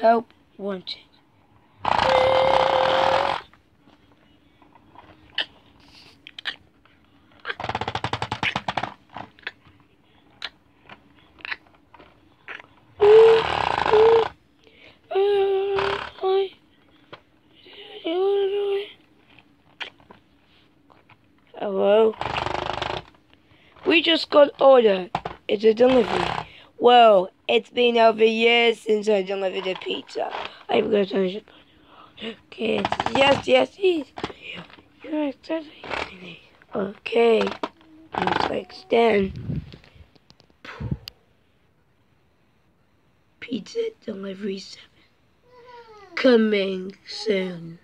Help wanted. Hello? We just got order. It's a delivery. Well, it's been over years since I delivered a pizza. I've got to kids. Yes, yes, yes. You're exactly. Okay. Looks like Stan. Pizza delivery seven. Coming soon.